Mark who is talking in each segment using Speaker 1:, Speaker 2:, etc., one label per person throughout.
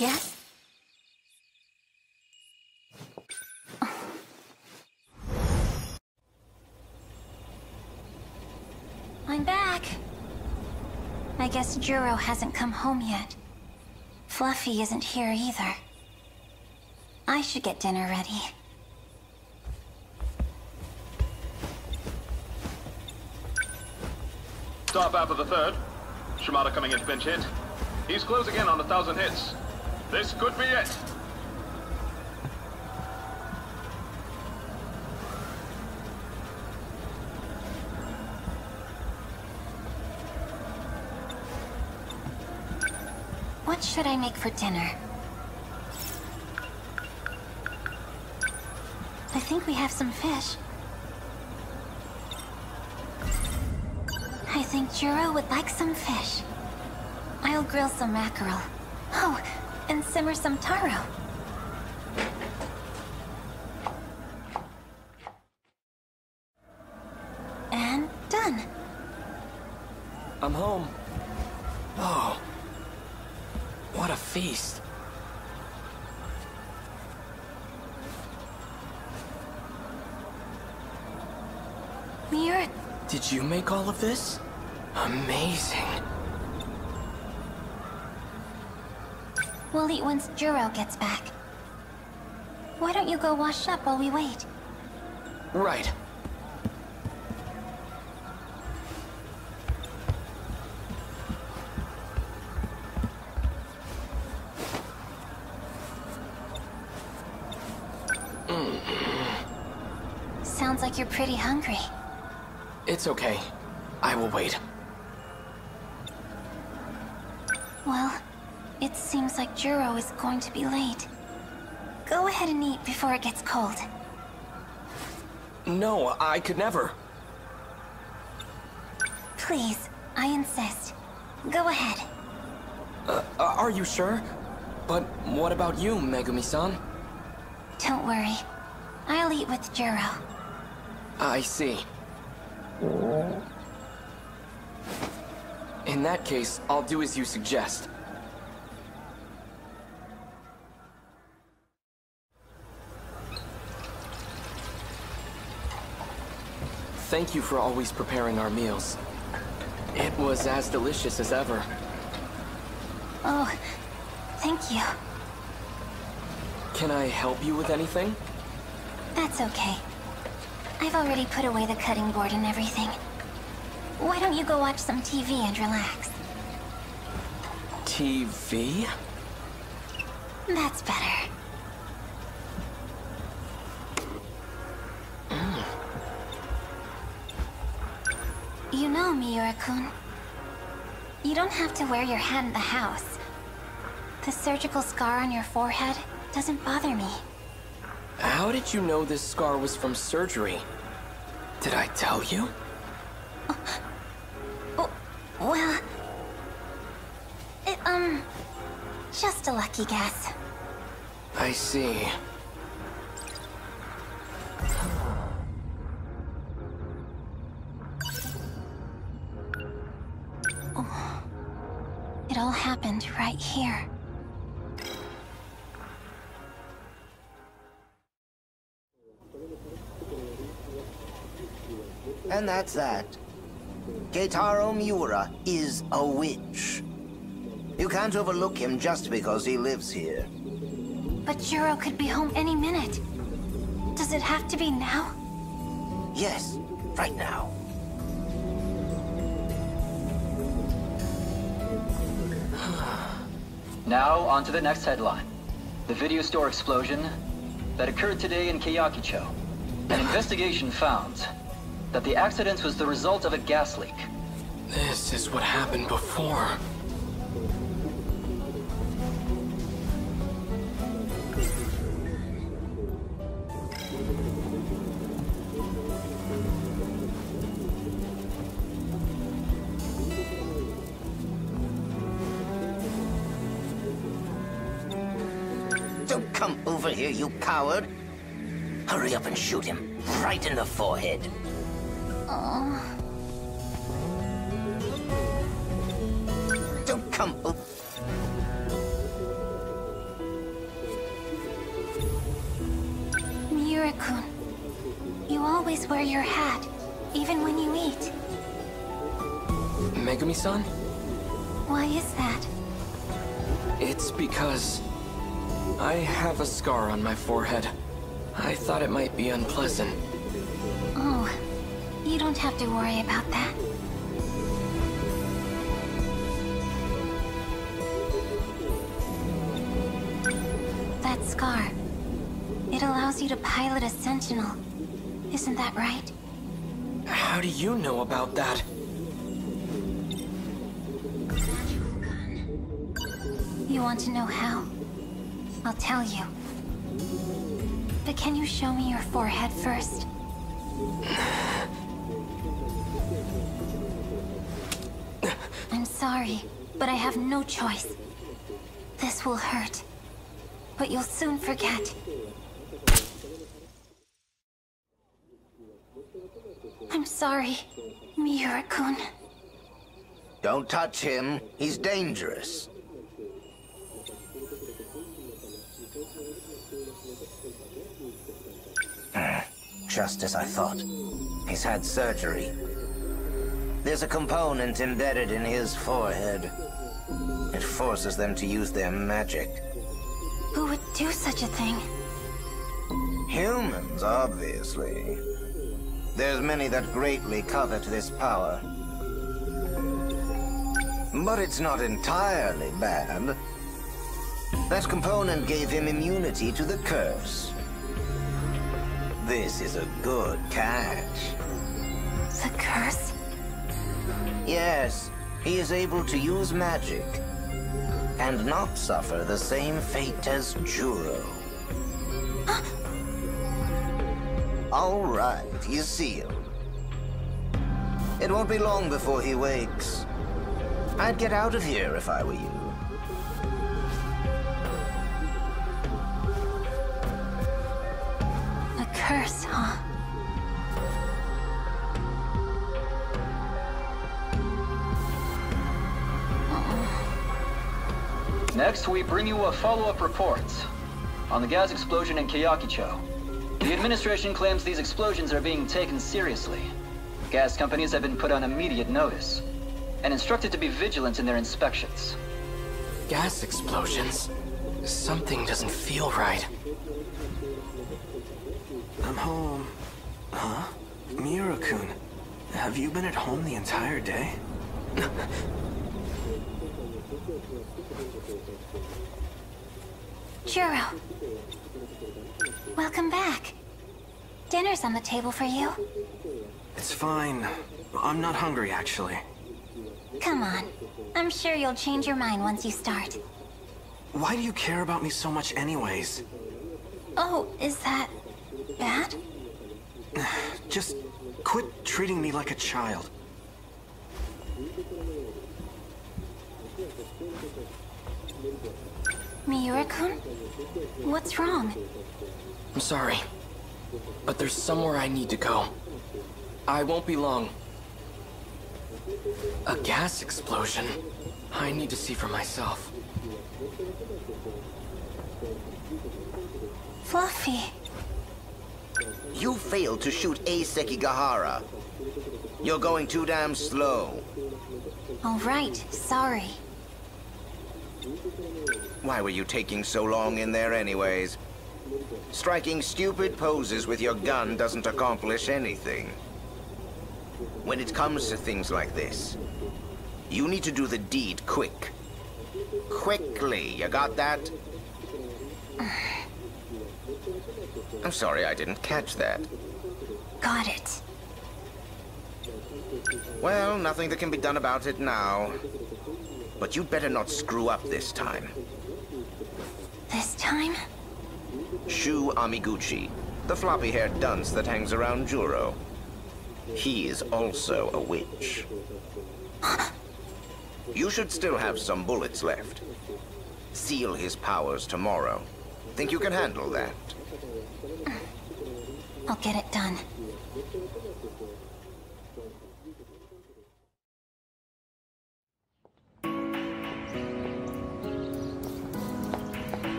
Speaker 1: Yes? I'm back. I guess Juro hasn't come home yet. Fluffy isn't here either. I should get dinner ready.
Speaker 2: Stop after the third. Shimada coming in pinch hit. He's closing in on a thousand hits. This could be it.
Speaker 1: What should I make for dinner? I think we have some fish. I think Juro would like some fish. I'll grill some mackerel. Oh, and simmer some taro. And done.
Speaker 3: I'm home. Oh. What a feast.
Speaker 1: You're...
Speaker 3: Did you make all of this? Amazing.
Speaker 1: We'll eat once Juro gets back. Why don't you go wash up while we wait?
Speaker 3: Right.
Speaker 1: Sounds like you're pretty hungry.
Speaker 3: It's okay. I will wait.
Speaker 1: Well, it seems like Juro is going to be late. Go ahead and eat before it gets cold.
Speaker 3: No, I could never.
Speaker 1: Please, I insist. Go ahead.
Speaker 3: Uh, are you sure? But what about you, Megumi-san?
Speaker 1: Don't worry. I'll eat with Juro.
Speaker 3: I see. In that case, I'll do as you suggest. Thank you for always preparing our meals. It was as delicious as ever.
Speaker 1: Oh, thank you.
Speaker 3: Can I help you with anything?
Speaker 1: That's okay. I've already put away the cutting board and everything. Why don't you go watch some TV and relax?
Speaker 3: TV?
Speaker 1: That's better. You know, Miura-kun. You don't have to wear your hat in the house. The surgical scar on your forehead doesn't bother me.
Speaker 3: How did you know this scar was from surgery? Did I tell you?
Speaker 1: Oh, well... It, um... Just a lucky guess.
Speaker 3: I see.
Speaker 1: Happened right here.
Speaker 4: And that's that. Keitaro Miura is a witch. You can't overlook him just because he lives here.
Speaker 1: But Juro could be home any minute. Does it have to be now?
Speaker 4: Yes, right now.
Speaker 5: Now, on to the next headline. The video store explosion that occurred today in Keiyakicho. An investigation found that the accident was the result of a gas leak.
Speaker 3: This is what happened before.
Speaker 4: coward. Hurry up and shoot him, right in the forehead.
Speaker 1: Oh.
Speaker 4: Don't come...
Speaker 1: Miura-kun, you always wear your hat, even when you eat.
Speaker 3: Megumi-san?
Speaker 1: Why is that?
Speaker 3: It's because... I have a scar on my forehead. I thought it might be unpleasant.
Speaker 1: Oh, you don't have to worry about that. That scar. It allows you to pilot a sentinel. Isn't that right?
Speaker 3: How do you know about that?
Speaker 1: You want to know how? I'll tell you. But can you show me your forehead first? I'm sorry, but I have no choice. This will hurt. But you'll soon forget. I'm sorry, Miura-kun.
Speaker 4: Don't touch him. He's dangerous. Just as I thought. He's had surgery. There's a component embedded in his forehead. It forces them to use their magic.
Speaker 1: Who would do such a thing?
Speaker 4: Humans, obviously. There's many that greatly covet this power. But it's not entirely bad. That component gave him immunity to the curse. This is a good catch.
Speaker 1: The curse?
Speaker 4: Yes, he is able to use magic and not suffer the same fate as Juro. All right, he's sealed. It won't be long before he wakes. I'd get out of here if I were you.
Speaker 5: Next, we bring you a follow-up report on the gas explosion in Keiyakicho. The administration claims these explosions are being taken seriously. Gas companies have been put on immediate notice and instructed to be vigilant in their inspections.
Speaker 3: Gas explosions? Something doesn't feel right.
Speaker 6: I'm home. Huh? Miura-kun, have you been at home the entire day?
Speaker 1: Juro. Welcome back. Dinner's on the table for you.
Speaker 6: It's fine. I'm not hungry, actually.
Speaker 1: Come on. I'm sure you'll change your mind once you start.
Speaker 6: Why do you care about me so much anyways?
Speaker 1: Oh, is that... bad?
Speaker 6: Just quit treating me like a child.
Speaker 1: Miura-kun? What's wrong?
Speaker 3: I'm sorry. But there's somewhere I need to go. I won't be long. A gas explosion? I need to see for myself.
Speaker 1: Fluffy.
Speaker 4: You failed to shoot Ei Sekigahara. You're going too damn slow.
Speaker 1: All right, sorry.
Speaker 4: Why were you taking so long in there anyways? Striking stupid poses with your gun doesn't accomplish anything. When it comes to things like this, you need to do the deed quick. Quickly, you got that? I'm sorry I didn't catch that.
Speaker 1: Got it.
Speaker 4: Well, nothing that can be done about it now. But you better not screw up this time.
Speaker 1: Time?
Speaker 4: Shu Amiguchi, the floppy-haired dunce that hangs around Juro. He is also a witch. You should still have some bullets left. Seal his powers tomorrow. Think you can handle that?
Speaker 1: I'll get it done.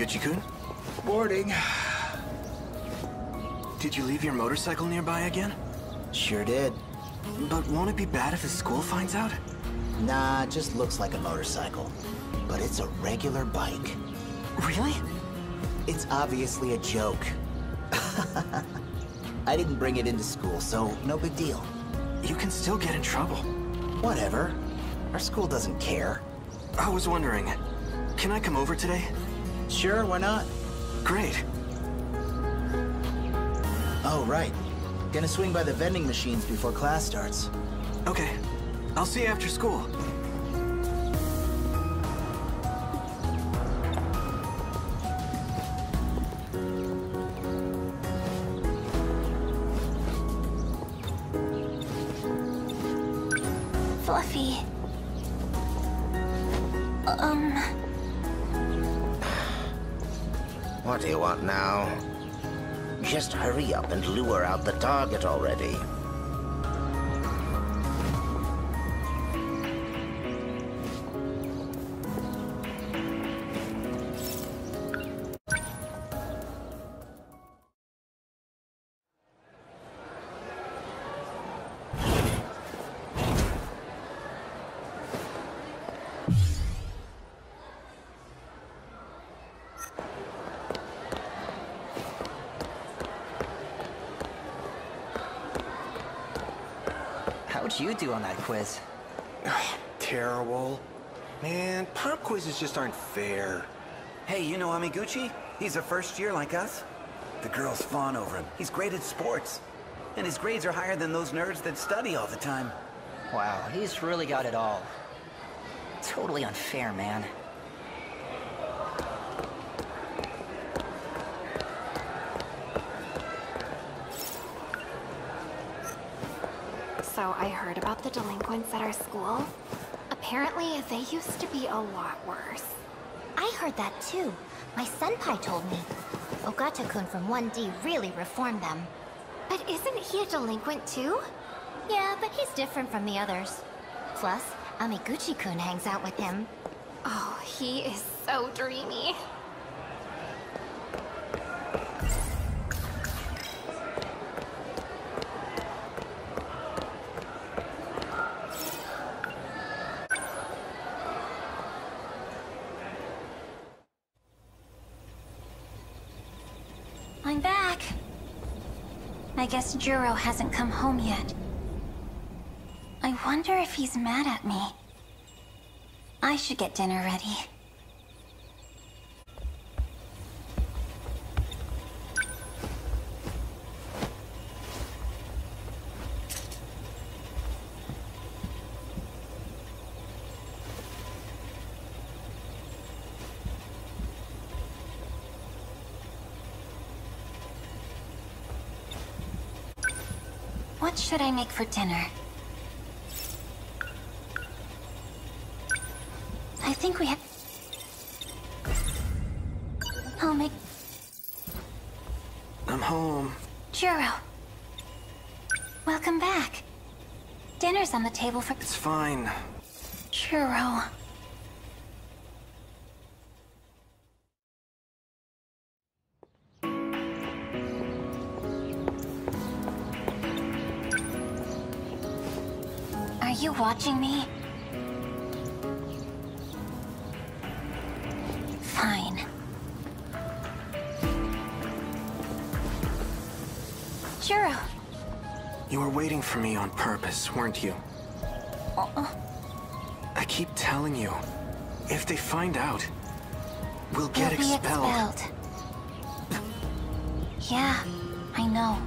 Speaker 6: Good morning, Amiguchi-kun.
Speaker 7: boarding.
Speaker 6: Did you leave your motorcycle nearby again?
Speaker 7: Sure did.
Speaker 6: But won't it be bad if the school finds out?
Speaker 7: Nah, it just looks like a motorcycle. But it's a regular bike.
Speaker 6: Really?
Speaker 7: It's obviously a joke. I didn't bring it into school, so no big deal.
Speaker 6: You can still get in trouble.
Speaker 7: Whatever. Our school doesn't care.
Speaker 6: I was wondering, can I come over today?
Speaker 7: Sure, why not?
Speaker 6: Great.
Speaker 7: Oh, right. Gonna swing by the vending machines before class starts.
Speaker 6: Okay. I'll see you after school.
Speaker 4: You want now? Just hurry up and lure out the target already.
Speaker 8: Do on that quiz?
Speaker 9: Oh, Terrible. Man, pop quizzes just aren't fair.
Speaker 10: Hey, you know Amiguchi? He's a first year like us. The girls fawn over him. He's great at sports. And his grades are higher than those nerds that study all the time.
Speaker 8: Wow, he's really got it all. Totally unfair, man.
Speaker 11: So I heard about the delinquents at our school. Apparently, they used to be a lot worse.
Speaker 12: I heard that too. My senpai told me. Ogata-kun from 1D really reformed them.
Speaker 11: But isn't he a delinquent too?
Speaker 12: Yeah, but he's different from the others. Plus, Amiguchi-kun hangs out with him.
Speaker 11: Oh, he is so dreamy.
Speaker 1: I'm back. I Juro hasn't come home yet. I wonder if he's mad at me. I should get dinner ready. What should I make for dinner? I think we have... I'll make
Speaker 6: I'm home.
Speaker 1: Juro. Welcome back. Dinner's on the table for
Speaker 6: It's fine.
Speaker 1: Juro. You watching me? Fine. Juro.
Speaker 6: You were waiting for me on purpose, weren't you?
Speaker 1: Uh-uh.
Speaker 6: I keep telling you, if they find out, we'll get
Speaker 1: You'll
Speaker 6: expelled.
Speaker 1: expelled. Yeah, I know.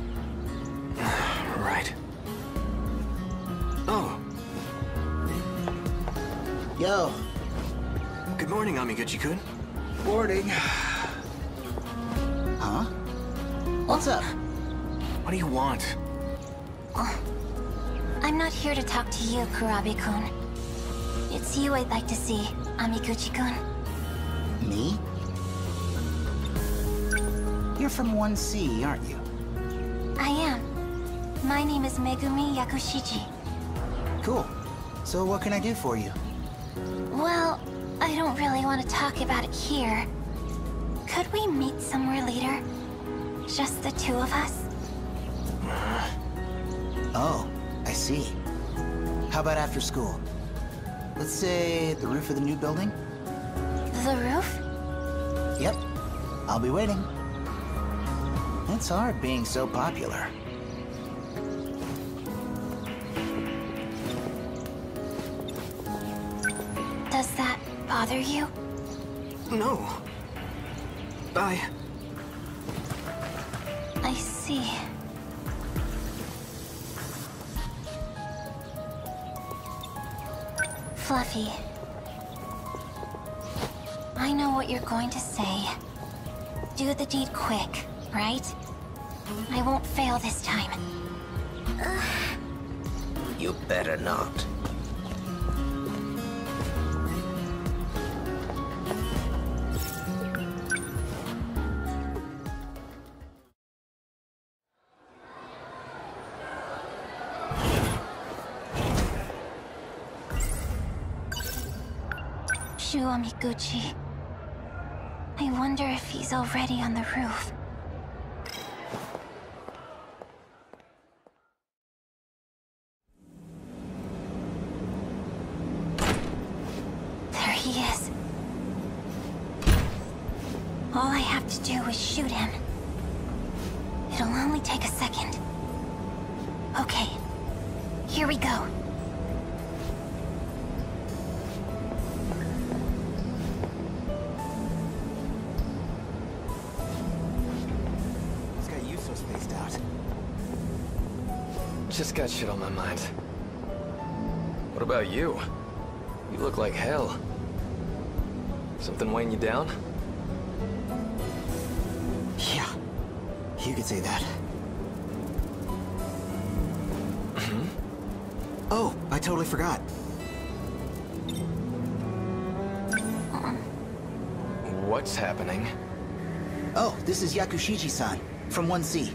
Speaker 7: Yo,
Speaker 6: good morning, Amiguchi-kun.
Speaker 7: boarding. Huh? What's up?
Speaker 6: What do you want?
Speaker 1: Uh, I'm not here to talk to you, Kurabe-kun. It's you I'd like to see, Amiguchi-kun.
Speaker 7: Me? You're from 1C, aren't you?
Speaker 1: I am. My name is Megumi Yakushiji.
Speaker 7: Cool. So what can I do for you?
Speaker 1: Well, I don't really want to talk about it here. Could we meet somewhere later? Just the two of us?
Speaker 7: Oh, I see. How about after school? Let's say the roof of the new building?
Speaker 1: The roof?
Speaker 7: Yep. I'll be waiting. It's hard being so popular.
Speaker 1: Bother you?
Speaker 6: No. I...
Speaker 1: I see. Fluffy. I know what you're going to say. Do the deed quick, right? I won't fail this time.
Speaker 4: You better not.
Speaker 1: Shu Amiguchi. I wonder if he's already on the roof.
Speaker 3: Shit on my mind. What about you? You look like hell. Something weighing you down?
Speaker 7: Yeah. You could say that.
Speaker 3: Hmm?
Speaker 7: Oh, I totally forgot.
Speaker 3: What's happening?
Speaker 7: Oh, this is Yakushiji-san, from 1C.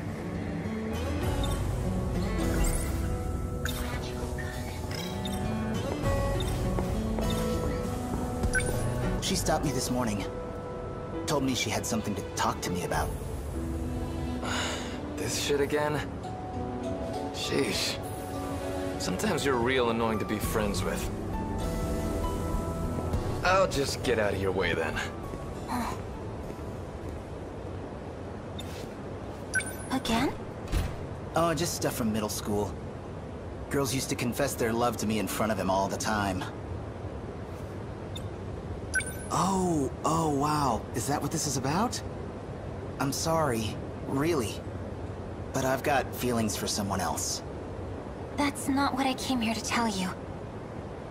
Speaker 7: Stopped me this morning. Told me she had something to talk to me about.
Speaker 3: This shit again? Sheesh. Sometimes you're real annoying to be friends with. I'll just get out of your way then.
Speaker 1: Again?
Speaker 7: Oh, just stuff from middle school. Girls used to confess their love to me in front of him all the time. Oh, oh wow. Is that what this is about? I'm sorry, really. But I've got feelings for someone else.
Speaker 1: That's not what I came here to tell you.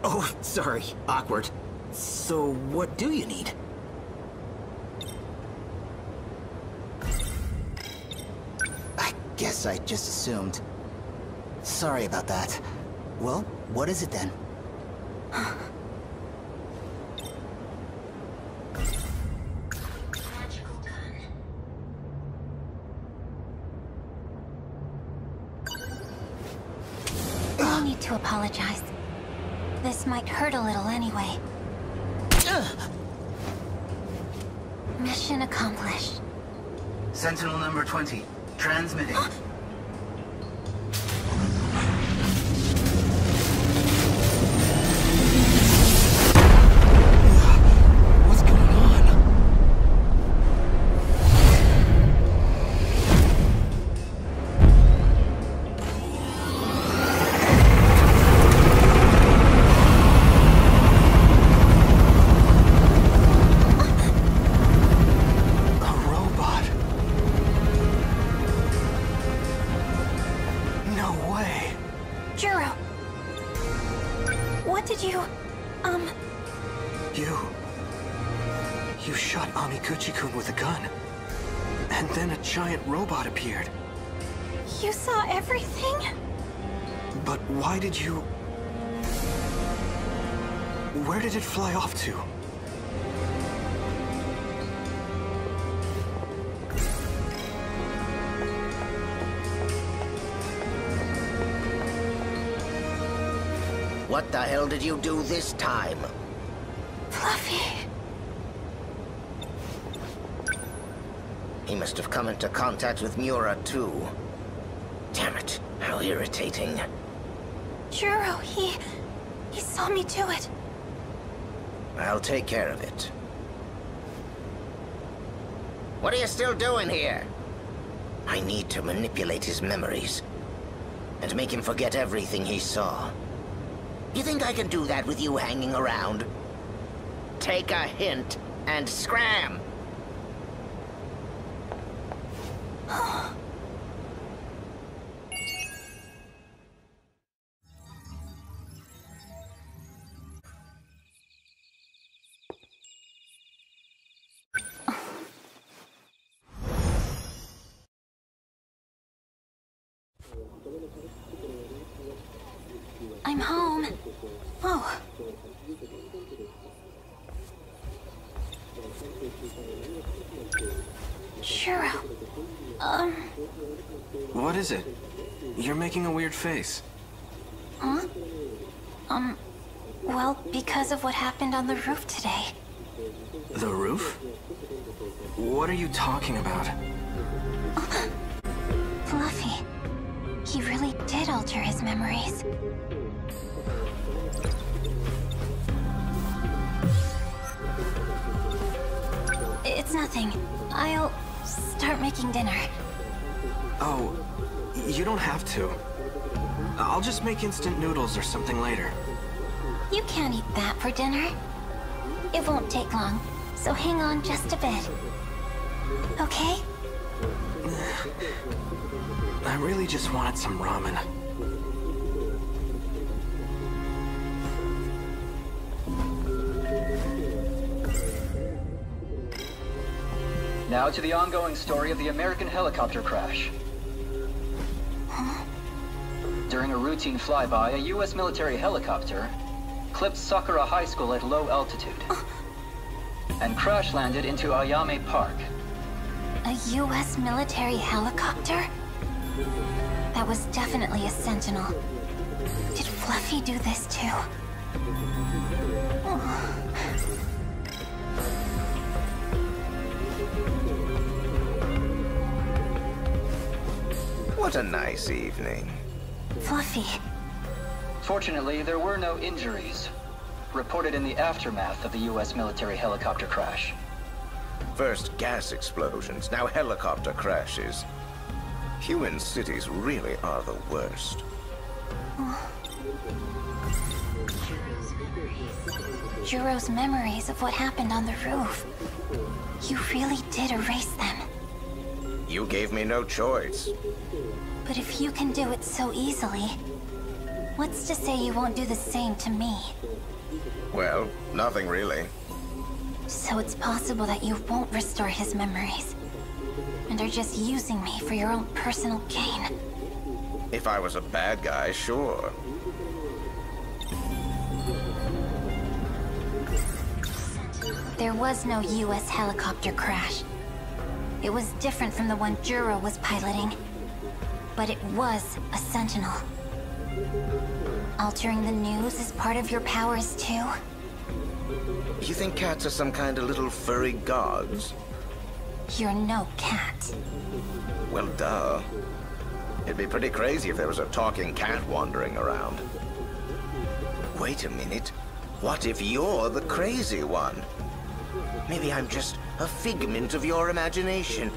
Speaker 7: Oh, sorry. Awkward. So, what do you need? I guess I just assumed. Sorry about that. Well, what is it then?
Speaker 1: hurt a little anyway. Mission accomplished.
Speaker 7: Sentinel number 20. Transmitting.
Speaker 1: What
Speaker 4: the hell did you do this time?
Speaker 1: Fluffy.
Speaker 4: He must have come into contact with Miura, too. Damn it. How irritating.
Speaker 1: Juro, he... he saw me do it.
Speaker 4: I'll take care of it. What are you still doing here? I need to manipulate his memories. And make him forget everything he saw. You think I can do that with you hanging around? Take a hint and scram!
Speaker 6: Face.
Speaker 1: huh? Um, well, because of what happened on the roof today.
Speaker 6: The roof? What are you talking about?
Speaker 1: Fluffy. He really did alter his memories. It's nothing. I'll start making dinner.
Speaker 6: Oh, you don't have to. I'll just make instant noodles or something later.
Speaker 1: You can't eat that for dinner. It won't take long, so hang on just a bit. Okay?
Speaker 6: I really just wanted some ramen.
Speaker 5: Now to the ongoing story of the American helicopter crash. During a routine flyby, a U.S. military helicopter clipped Sakura High School at low altitude and crash landed into Ayame Park.
Speaker 1: A U.S. military helicopter? That was definitely a Sentinel. Did Fluffy do this too?
Speaker 4: What a nice evening.
Speaker 1: Fluffy.
Speaker 5: Fortunately, there were no injuries reported in the aftermath of the U.S. military helicopter crash.
Speaker 4: First gas explosions, now helicopter crashes. Human cities really are the worst.
Speaker 1: Juro's memories of what happened on the roof. You really did erase them.
Speaker 4: You gave me no choice.
Speaker 1: But if you can do it so easily, what's to say you won't do the same to me?
Speaker 4: Well, nothing really.
Speaker 1: So it's possible that you won't restore his memories. And are just using me for your own personal gain.
Speaker 4: If I was a bad guy, sure.
Speaker 1: There was no U.S. helicopter crash. It was different from the one Juro was piloting. But it was a Sentinel. Altering the news is part of your powers too?
Speaker 4: You think cats are some kind of little furry gods?
Speaker 1: You're no cat.
Speaker 4: Well, duh. It'd be pretty crazy if there was a talking cat wandering around. Wait a minute. What if you're the crazy one? Maybe I'm just a figment of your imagination.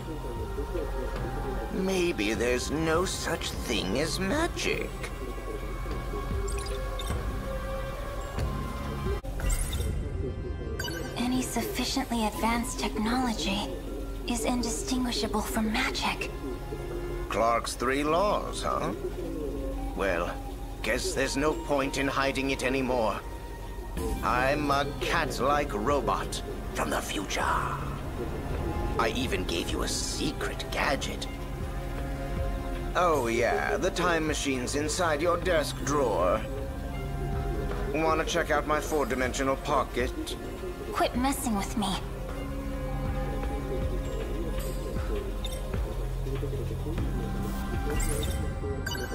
Speaker 4: Maybe there's no such thing as magic.
Speaker 1: Any sufficiently advanced technology is indistinguishable from magic.
Speaker 4: Clarke's three laws, huh? Well, guess there's no point in hiding it anymore. I'm a cat-like robot from the future. I even gave you a secret gadget. Oh yeah, the time machine's inside your desk drawer. Wanna check out my four-dimensional pocket?
Speaker 1: Quit messing with me.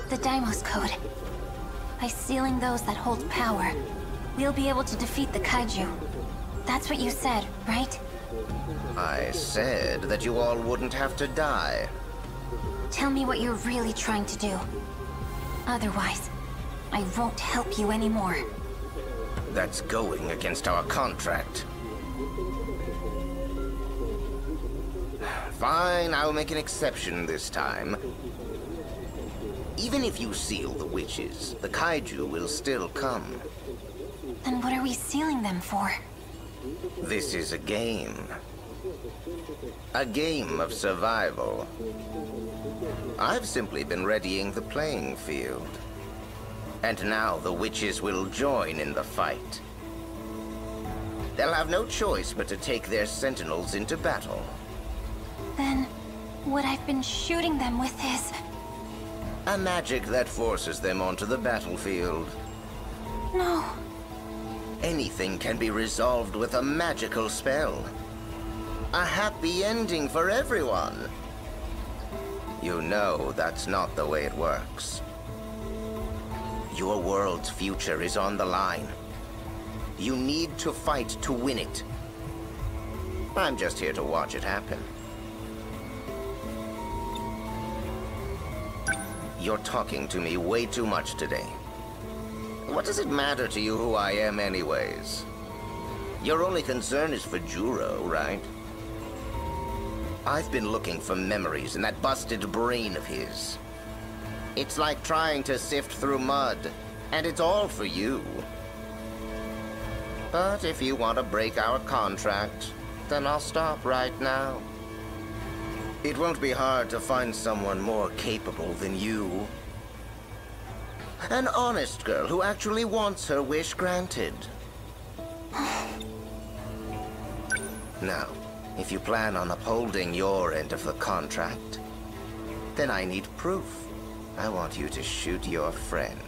Speaker 1: The Deimos Code. By sealing those that hold power, we'll be able to defeat the Kaiju. That's what you said, right?
Speaker 4: I said that you all wouldn't have to die.
Speaker 1: Tell me what you're really trying to do. Otherwise, I won't help you anymore.
Speaker 4: That's going against our contract. Fine, I'll make an exception this time. Even if you seal the witches, the kaiju will still come.
Speaker 1: Then what are we sealing them for?
Speaker 4: This is a game. A game of survival. I've simply been readying the playing field. And now the witches will join in the fight. They'll have no choice but to take their sentinels into battle.
Speaker 1: Then, what I've been shooting them with is...
Speaker 4: A magic that forces them onto the battlefield.
Speaker 1: No.
Speaker 4: Anything can be resolved with a magical spell. A happy ending for everyone. You know that's not the way it works. Your world's future is on the line. You need to fight to win it. I'm just here to watch it happen. You're talking to me way too much today. What does it matter to you who I am anyways? Your only concern is for Juro, right? I've been looking for memories in that busted brain of his. It's like trying to sift through mud, and it's all for you. But if you want to break our contract, then I'll stop right now. It won't be hard to find someone more capable than you. An honest girl who actually wants her wish granted. now, if you plan on upholding your end of the contract, then I need proof. I want you to shoot your friend.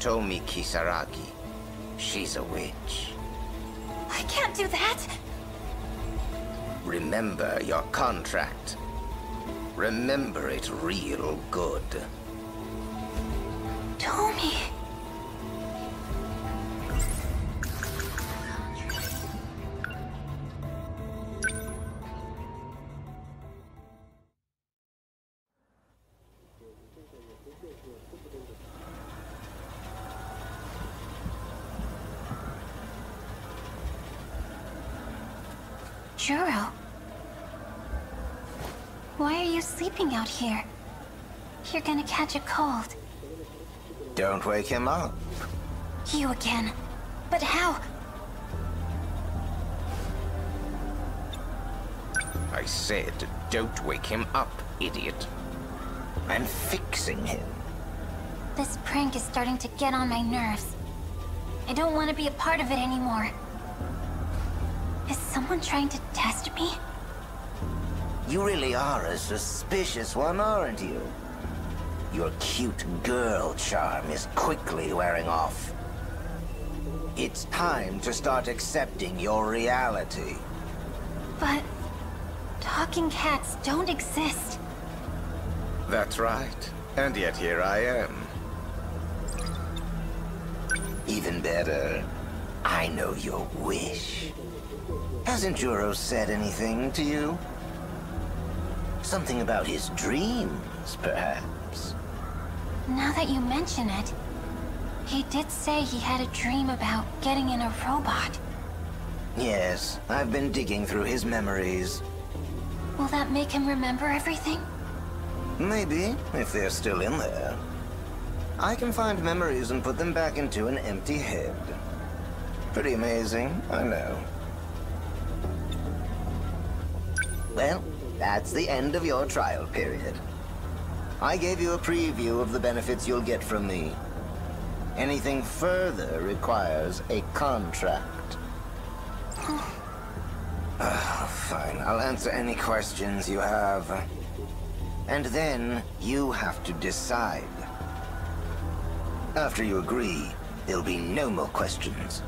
Speaker 4: Tomi Kisaragi. She's a witch.
Speaker 1: I can't do that!
Speaker 4: Remember your contract. Remember it real good.
Speaker 1: Tomi! Out here? You're gonna catch a cold.
Speaker 4: Don't wake him up.
Speaker 1: You again. But how?
Speaker 4: I said, don't wake him up, idiot. I'm fixing him.
Speaker 1: This prank is starting to get on my nerves. I don't want to be a part of it anymore. Is someone trying to test me?
Speaker 4: You really are a suspicious one, aren't you? Your cute girl charm is quickly wearing off. It's time to start accepting your reality.
Speaker 1: But... talking cats don't exist.
Speaker 4: That's right. And yet here I am. Even better, I know your wish. Hasn't Juro said anything to you? Something about his dreams, perhaps?
Speaker 1: Now that you mention it, he did say he had a dream about getting in a robot.
Speaker 4: Yes, I've been digging through his memories.
Speaker 1: Will that make him remember everything?
Speaker 4: Maybe, if they're still in there. I can find memories and put them back into an empty head. Pretty amazing, I know. Well, that's the end of your trial period. I gave you a preview of the benefits you'll get from me. Anything further requires a contract. uh, fine, I'll answer any questions you have. And then you have to decide. After you agree, there'll be no more questions.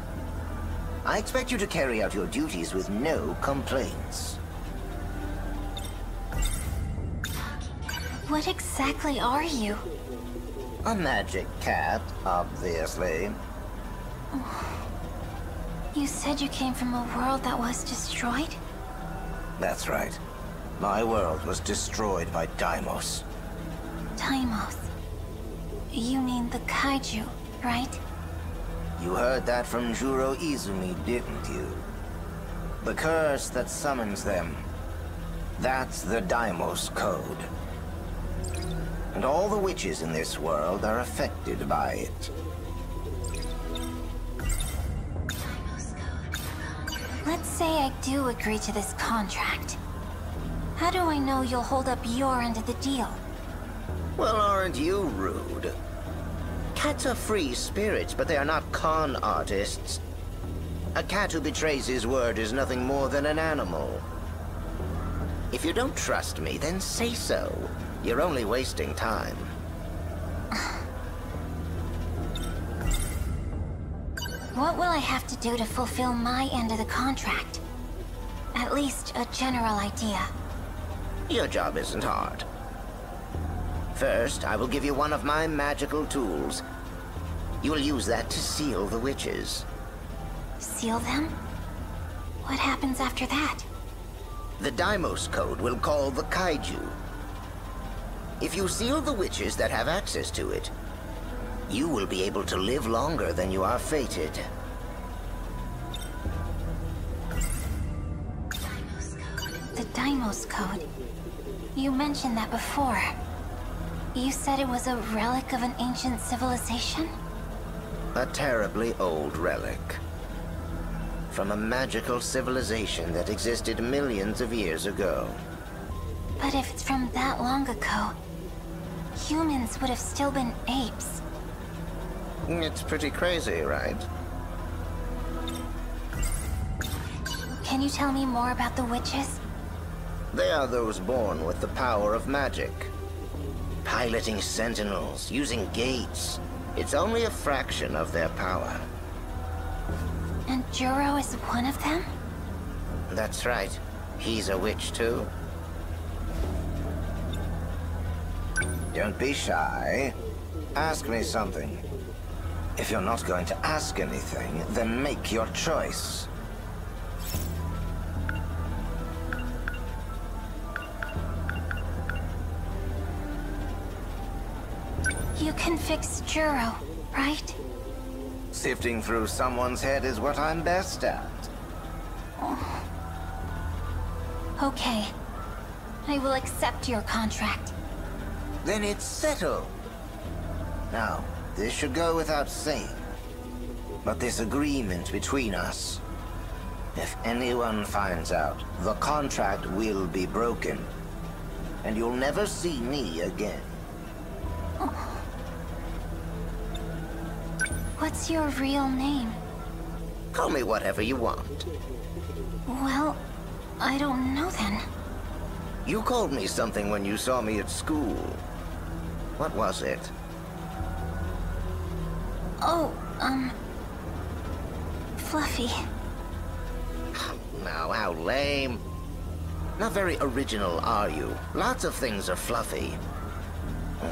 Speaker 4: I expect you to carry out your duties with no complaints.
Speaker 1: What exactly are you?
Speaker 4: A magic cat, obviously.
Speaker 1: You said you came from a world that was destroyed?
Speaker 4: That's right. My world was destroyed by Deimos.
Speaker 1: Deimos. You mean the kaiju, right?
Speaker 4: You heard that from Juro Izumi, didn't you? The curse that summons them. That's the Deimos Code. And all the witches in this world are affected by it.
Speaker 1: Let's say I do agree to this contract. How do I know you'll hold up your end of the deal?
Speaker 4: Well, aren't you rude? Cats are free spirits, but they are not con artists. A cat who betrays his word is nothing more than an animal. If you don't trust me, then say so. You're only wasting time.
Speaker 1: What will I have to do to fulfill my end of the contract? At least a general idea.
Speaker 4: Your job isn't hard. First, I will give you one of my magical tools. You will use that to seal the witches.
Speaker 1: Seal them? What happens after that?
Speaker 4: The Deimos Code will call the Kaiju. If you seal the witches that have access to it, you will be able to live longer than you are fated.
Speaker 1: The Deimos Code. You mentioned that before. You said it was a relic of an ancient civilization?
Speaker 4: A terribly old relic. From a magical civilization that existed millions of years ago.
Speaker 1: But if it's from that long ago, humans would have still been apes.
Speaker 4: It's pretty crazy, right?
Speaker 1: Can you tell me more about the witches?
Speaker 4: They are those born with the power of magic. Piloting sentinels, using gates. It's only a fraction of their power.
Speaker 1: And Juro is one of them?
Speaker 4: That's right. He's a witch too. Don't be shy. Ask me something. If you're not going to ask anything, then make your choice.
Speaker 1: You can fix Juro, right?
Speaker 4: Sifting through someone's head is what I'm best at. Oh.
Speaker 1: Okay. I will accept your contract.
Speaker 4: Then it's settled. Now, this should go without saying. But this agreement between us, if anyone finds out, the contract will be broken. And you'll never see me again.
Speaker 1: What's your real name?
Speaker 4: Call me whatever you want.
Speaker 1: Well, I don't know then.
Speaker 4: You called me something when you saw me at school. What was it?
Speaker 1: Oh, um... Fluffy.
Speaker 4: Now, how lame. Not very original, are you? Lots of things are fluffy.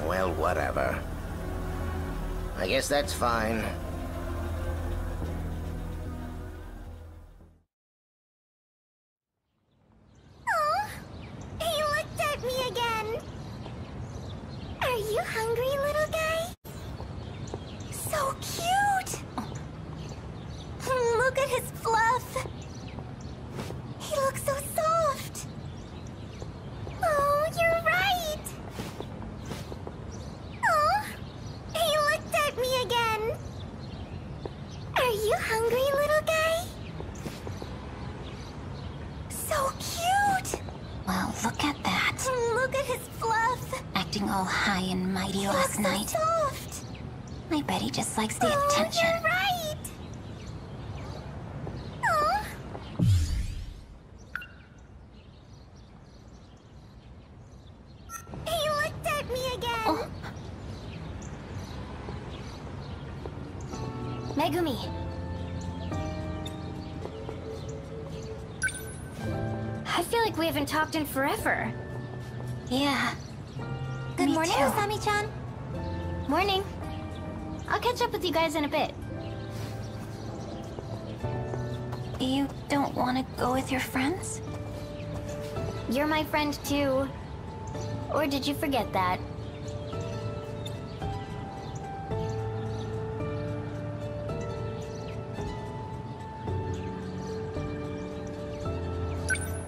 Speaker 4: Well, whatever. I guess that's fine.
Speaker 12: He
Speaker 1: just likes the
Speaker 12: Oh,
Speaker 1: attention.
Speaker 12: you're right. Oh. He looked at me again.
Speaker 1: Oh.
Speaker 12: Megumi.
Speaker 11: I feel like we haven't talked in forever. With you guys in a bit.
Speaker 1: You don't want to go with your friends?
Speaker 12: You're my friend too. Or did you forget that?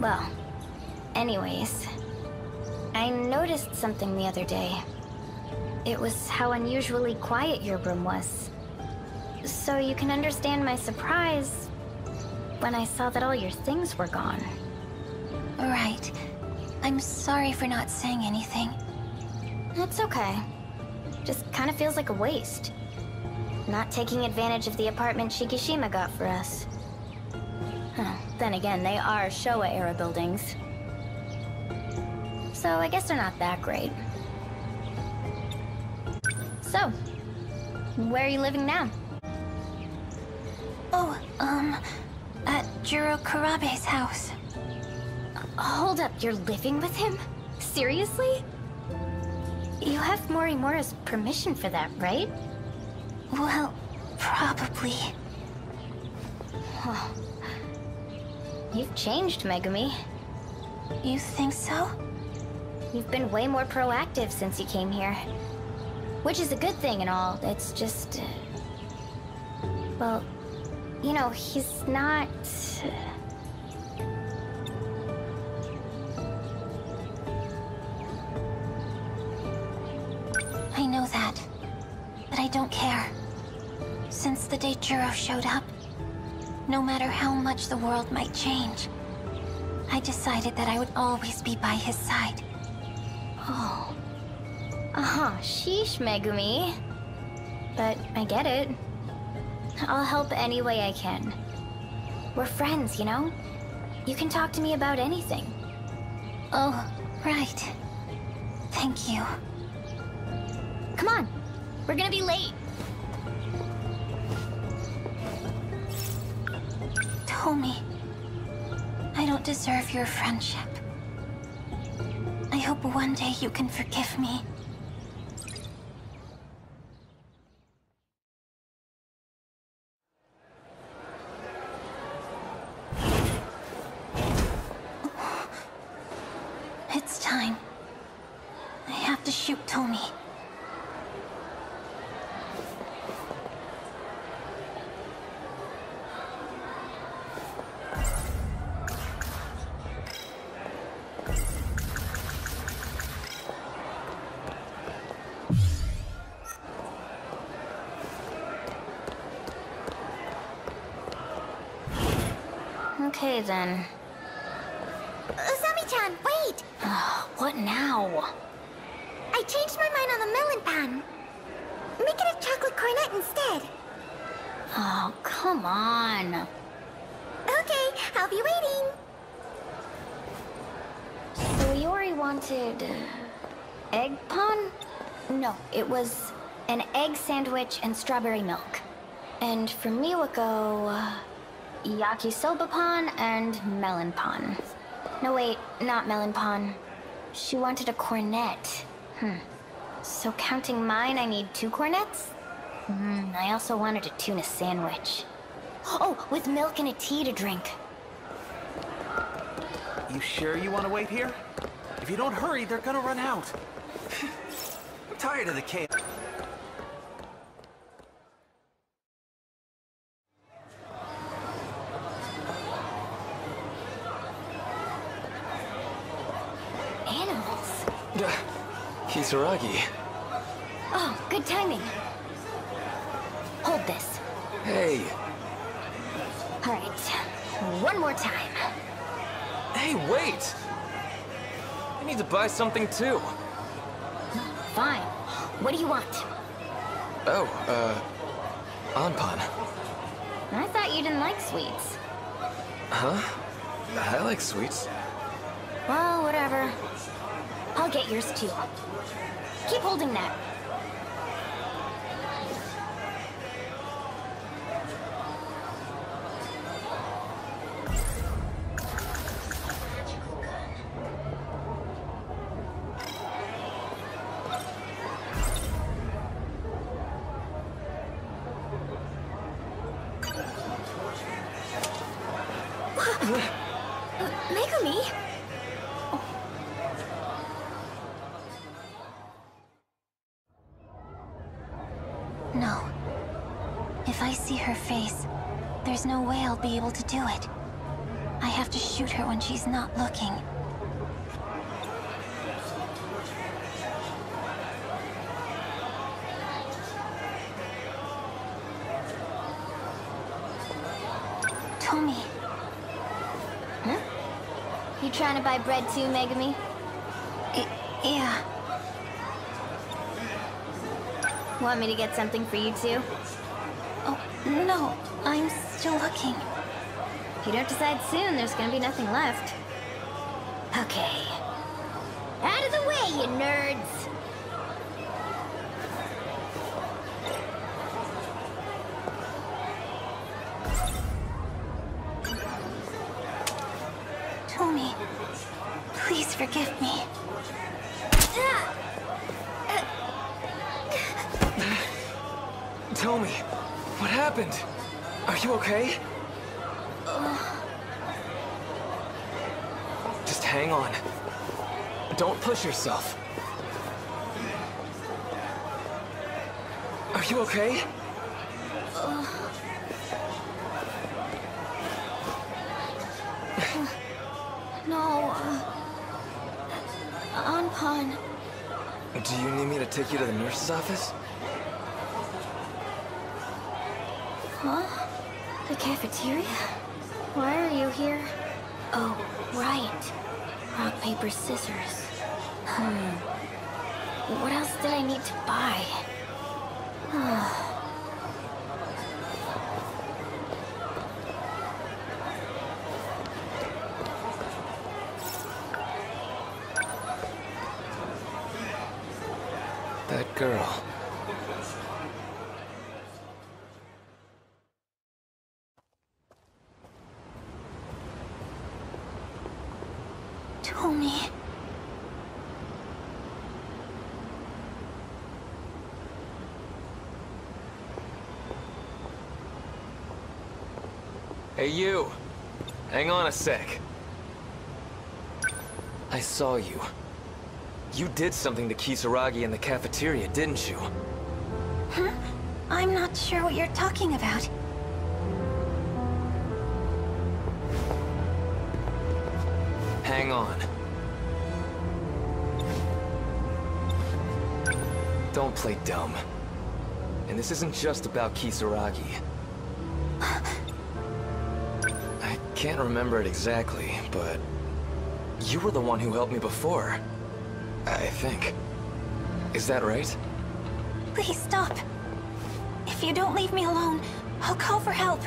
Speaker 12: Well, anyways, I noticed something the other day. It was how unusually quiet your room was. So you can understand my surprise when I saw that all your things were gone.
Speaker 1: Right. I'm sorry for not saying anything.
Speaker 12: That's okay. Just kind of feels like a waste. Not taking advantage of the apartment Shikishima got for us. Huh. Then again, they are Showa era buildings. So I guess they're not that great. So, where are you living now?
Speaker 1: Oh, um, at Juro Kurabe's house.
Speaker 12: Hold up, you're living with him? Seriously? You have Morimura's permission for that, right?
Speaker 1: Well, probably.
Speaker 12: Oh. You've changed, Megumi.
Speaker 1: You think so?
Speaker 12: You've been way more proactive since you came here. Which is a good thing and all, it's just... uh, Well, you know, he's not...
Speaker 1: I know that. But I don't care. Since the day Juro showed up, no matter how much the world might change, I decided that I would always be by his side.
Speaker 12: Oh. Uh-huh, sheesh, Megumi. But I get it. I'll help any way I can. We're friends, you know? You can talk to me about anything.
Speaker 1: Oh, right. Thank you.
Speaker 12: Come on, we're gonna be late.
Speaker 1: Tomi, I don't deserve your friendship. I hope one day you can forgive me.
Speaker 12: Come on.
Speaker 11: Okay, I'll be waiting.
Speaker 12: So Yori wanted... uh, egg pon? No, it was an egg sandwich and strawberry milk. And for Miwako, uh, yakisoba pan and melon pan. No, wait, not melon pan. She wanted a cornet. Hmm. So counting mine, I need two cornets? Hmm, I also wanted a tuna sandwich. Oh, with milk and a tea to drink.
Speaker 9: You sure you want to wait here? If you don't hurry, they're gonna run out.
Speaker 10: I'm tired of the chaos.
Speaker 12: Animals.
Speaker 3: Kisaragi.
Speaker 12: Oh, good timing. Hold this.
Speaker 3: Hey.
Speaker 12: All right. One more time.
Speaker 3: Hey, wait! I need to buy something too.
Speaker 12: Fine. What do you want?
Speaker 3: Oh, uh, Anpan.
Speaker 12: I thought you didn't like sweets.
Speaker 3: Huh? I like sweets.
Speaker 12: Well, whatever. I'll get yours too. Keep holding that.
Speaker 1: Be able to do it. I have to shoot her when she's not looking. Tomi.
Speaker 12: Huh? You trying to buy bread too, Megumi?
Speaker 1: I yeah.
Speaker 12: Want me to get something for you too?
Speaker 1: Oh, no. I'm still looking.
Speaker 12: If you don't decide soon, there's gonna be nothing left. Okay. Out of the way, you nerds!
Speaker 1: Tomi, please forgive me.
Speaker 13: Tell me, what happened? Are you okay? Just hang on. Don't push yourself. Are you okay?
Speaker 12: No. Uh, Anpan.
Speaker 13: Do you need me to take you to the nurse's office?
Speaker 12: Huh? The cafeteria? Why are you here?
Speaker 1: Oh, right. Rock, paper, scissors. Hmm.
Speaker 12: What else did I need to buy?
Speaker 13: That girl.
Speaker 1: Tomi.
Speaker 13: Hey, you! Hang on a sec. I saw you. You did something to Kisaragi in the cafeteria, didn't you?
Speaker 1: Huh? I'm not sure what you're talking about.
Speaker 13: Hang on. Don't play dumb. And this isn't just about Kisaragi. Can't remember it exactly, but... You were the one who helped me before. I think. Is that right?
Speaker 1: Please stop. If you don't leave me alone, I'll call for help.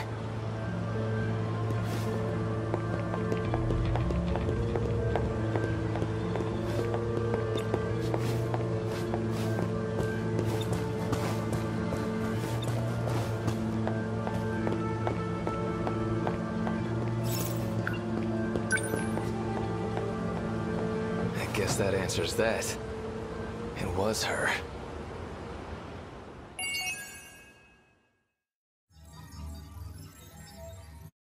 Speaker 13: Answers that. It was her.